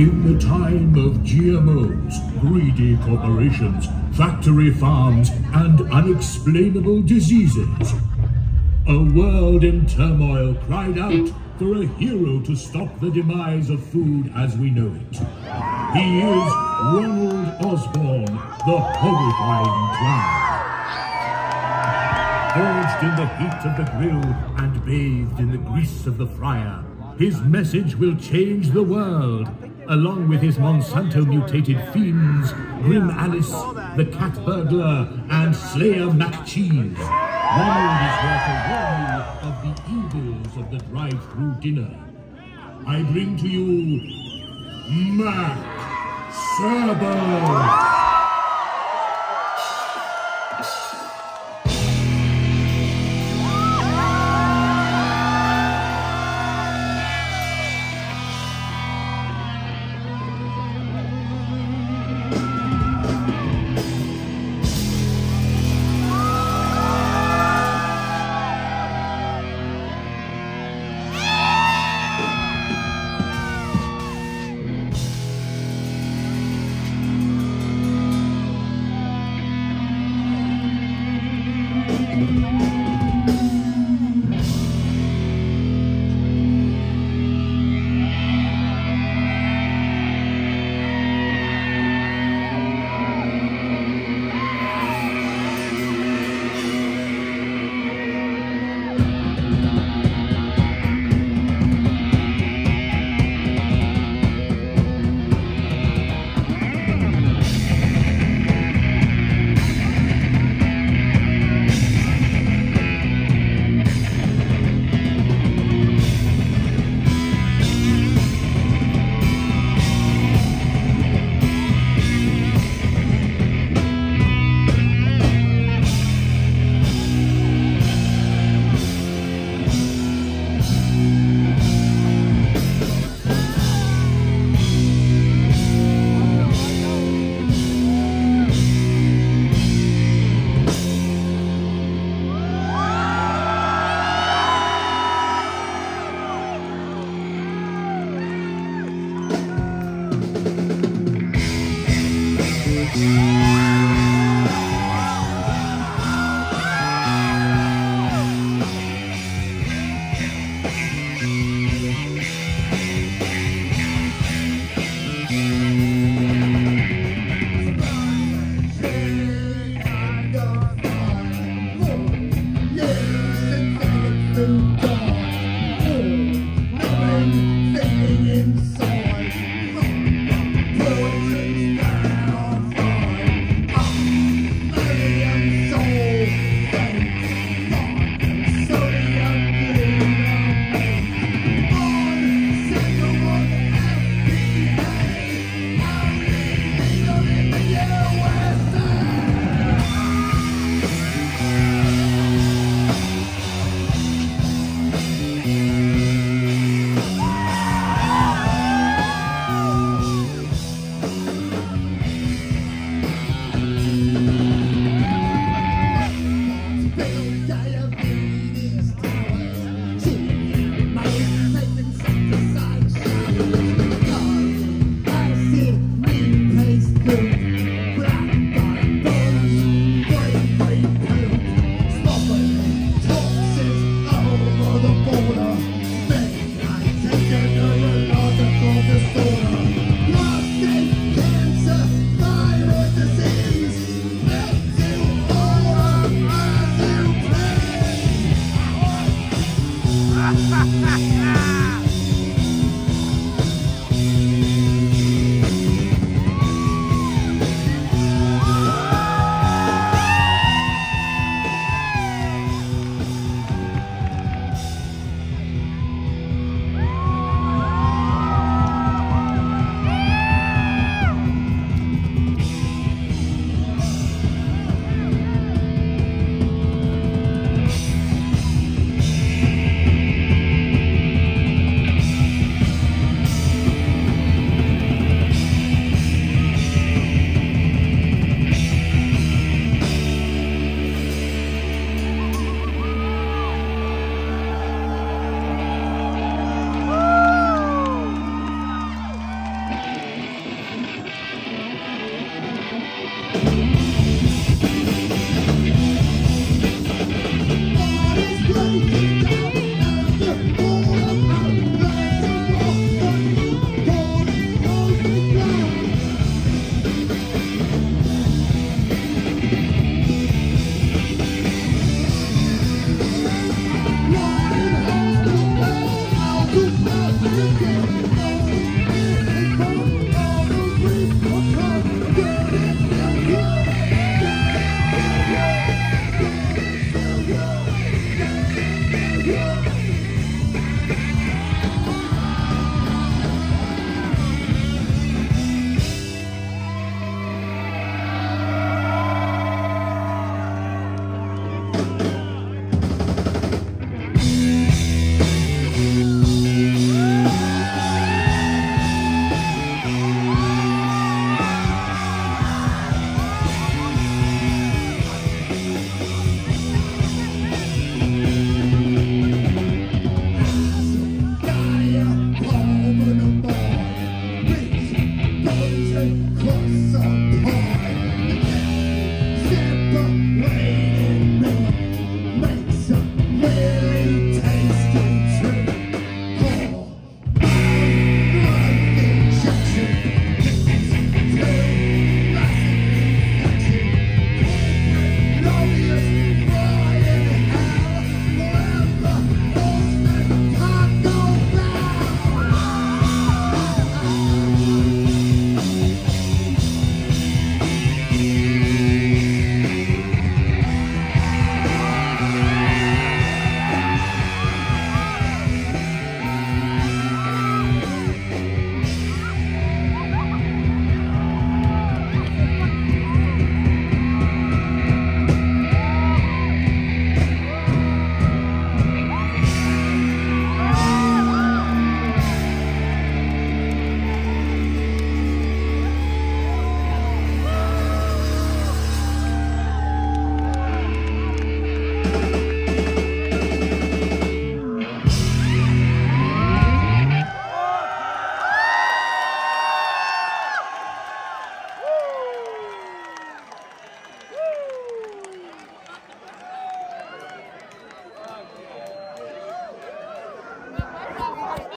In the time of GMOs, greedy corporations, factory farms, and unexplainable diseases, a world in turmoil cried out for a hero to stop the demise of food as we know it. He is Ronald Osbourne, the horrifying clown. Forged in the heat of the grill and bathed in the grease of the fryer, his message will change the world along with his Monsanto mutated fiends, Grimalice, the Cat Burglar, and Slayer MacCheese. Ronald is worth a warn you of the evils of the drive-through dinner. I bring to you Mac Sabbath. yourself.